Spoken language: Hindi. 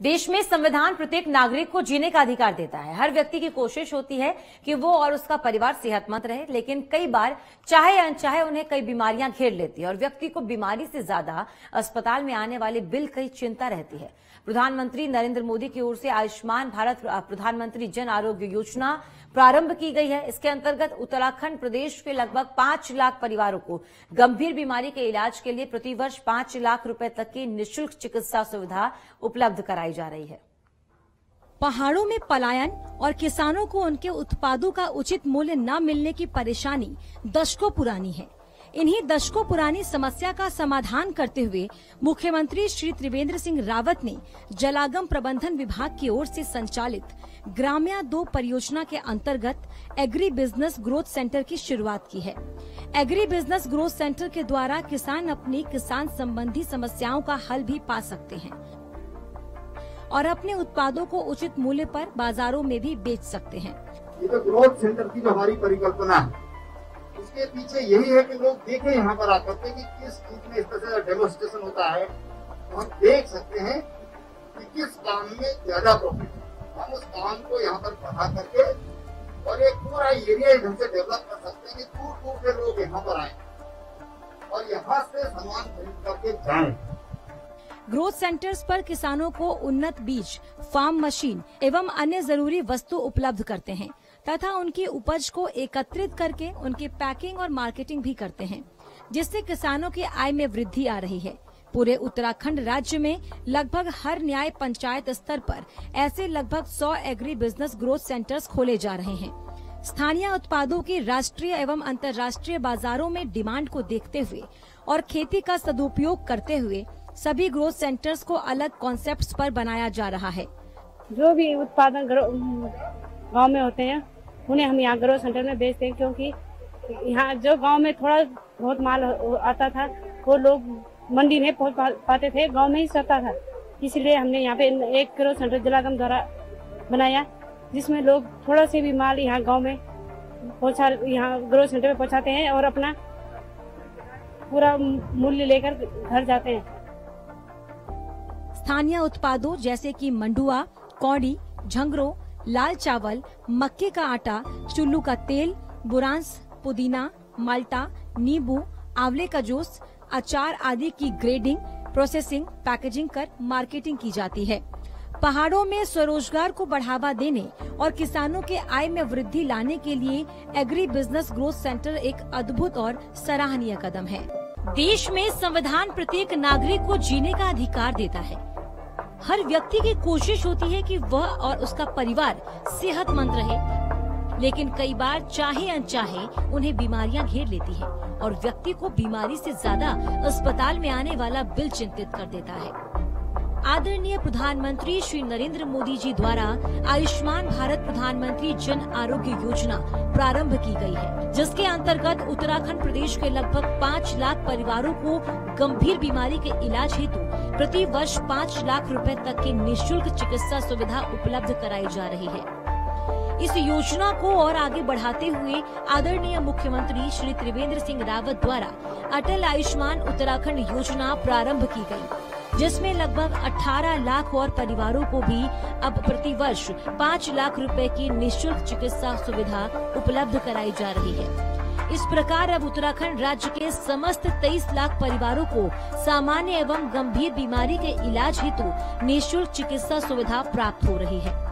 देश में संविधान प्रत्येक नागरिक को जीने का अधिकार देता है। हर व्यक्ति की कोशिश होती है कि वो और उसका परिवार सेहतमंद रहे, लेकिन कई बार चाहे अनचाहे उन्हें कई बीमारियाँ घेर लेती है और व्यक्ति को बीमारी से ज़्यादा अस्पताल में आने वाले बिल कई चिंता रहती है। प्रधानमंत्री नरेंद्र मोदी की ओर से आयुष्मान भारत प्रधानमंत्री जन आरोग्य योजना प्रारंभ की गई है। इसके अंतर्गत उत्तराखंड प्रदेश के लगभग पाँच लाख परिवारों को गंभीर बीमारी के इलाज के लिए प्रतिवर्ष पाँच लाख रुपए तक की निःशुल्क चिकित्सा सुविधा उपलब्ध कराई जा रही है। पहाड़ों में पलायन और किसानों को उनके उत्पादों का उचित मूल्य न मिलने की परेशानी दशकों पुरानी है। इन्हीं दशकों पुरानी समस्या का समाधान करते हुए मुख्यमंत्री श्री त्रिवेंद्र सिंह रावत ने जलागम प्रबंधन विभाग की ओर से संचालित ग्राम्या दो परियोजना के अंतर्गत एग्री बिज़नेस ग्रोथ सेंटर की शुरुआत की है। एग्री बिज़नेस ग्रोथ सेंटर के द्वारा किसान अपनी किसान संबंधी समस्याओं का हल भी पा सकते हैं। और अपने उत्पादों को उचित मूल्य पर बाजारों में भी बेच सकते हैं। ये तो ग्रोथ सेंटर की जो हमारी परिकल्पना है। इसके पीछे यही है कि लोग देखें यहाँ पर आकर के कि किस चीज़ में इस तरह से डेमोस्ट्रेशन होता है। तो हम देख सकते हैं कि किस काम में ज़्यादा प्रॉफिट हम उस काम को यहाँ पर बढ़ा करके और एक पूरा एरिया ढंग से डेवलप कर सकते हैं कि दूर दूर से लोग यहाँ पर आए। और यहाँ से सामान खरीद करके जाएँ। ग्रोथ सेंटर्स पर किसानों को उन्नत बीज, फार्म मशीन एवं अन्य ज़रूरी वस्तु उपलब्ध करते हैं, तथा उनकी उपज को एकत्रित करके उनकी पैकिंग और मार्केटिंग भी करते हैं, जिससे किसानों की आय में वृद्धि आ रही है। पूरे उत्तराखंड राज्य में लगभग हर न्याय पंचायत स्तर पर ऐसे लगभग 100 एग्री बिज़नेस ग्रोथ सेंटर्स खोले जा रहे हैं। स्थानीय उत्पादों की राष्ट्रीय एवं अंतर्राष्ट्रीय बाजारों में डिमांड को देखते हुए और खेती का सदुपयोग करते हुए सभी ग्रोथ सेंटर्स को अलग कॉन्सेप्ट पर बनाया जा रहा है। जो भी उत्पादन गाँव में होते हैं, उन्हें हम यहाँ ग्रोथ सेंटर में बेचते हैं क्योंकि यहाँ जो गाँव में थोड़ा बहुत माल आता था, वो लोग मंडी में पहुँच पाते थे, गाँव में ही सरता था। इसलिए हमने यहाँ पे एक ग्रोथ सेंटर जलागम द्वारा बनाया, जिसमें लोग थोड़ा से भी माल यहाँ गाँव में पहुँचा यहाँ ग्रोथ सेंटर में पहुँचाते हैं और अपना पूरा मूल्य लेकर घर जाते हैं। स्थानीय उत्पादों जैसे कि मंडुआ, कौड़ी, झंगरो, लाल चावल, मक्के का आटा, चुल्लू का तेल, बुरांस, पुदीना, माल्टा, नींबू, आंवले का जूस, अचार आदि की ग्रेडिंग, प्रोसेसिंग, पैकेजिंग कर मार्केटिंग की जाती है। पहाड़ों में स्वरोजगार को बढ़ावा देने और किसानों के आय में वृद्धि लाने के लिए एग्री बिज़नेस ग्रोथ सेंटर एक अद्भुत और सराहनीय कदम है। देश में संविधान प्रत्येक नागरिक को जीने का अधिकार देता है। हर व्यक्ति की कोशिश होती है कि वह और उसका परिवार सेहतमंद रहे। लेकिन कई बार चाहे अनचाहे उन्हें बीमारियाँ घेर लेती हैं और व्यक्ति को बीमारी से ज़्यादा अस्पताल में आने वाला बिल चिंतित कर देता है। आदरणीय प्रधानमंत्री श्री नरेंद्र मोदी जी द्वारा आयुष्मान भारत प्रधानमंत्री जन आरोग्य योजना प्रारंभ की गई है, जिसके अंतर्गत उत्तराखंड प्रदेश के लगभग पाँच लाख परिवारों को गंभीर बीमारी के इलाज हेतु प्रति वर्ष पाँच लाख रुपए तक की निशुल्क चिकित्सा सुविधा उपलब्ध कराई जा रही है इस योजना को और आगे बढ़ाते हुए आदरणीय मुख्यमंत्री श्री त्रिवेंद्र सिंह रावत द्वारा अटल आयुष्मान उत्तराखंड योजना प्रारंभ की गई। जिसमें लगभग 18 लाख और परिवारों को भी अब प्रति वर्ष 5 लाख रुपए की निशुल्क चिकित्सा सुविधा उपलब्ध कराई जा रही है। इस प्रकार अब उत्तराखंड राज्य के समस्त 23 लाख परिवारों को सामान्य एवं गंभीर बीमारी के इलाज हेतु निःशुल्क चिकित्सा सुविधा प्राप्त हो रही है।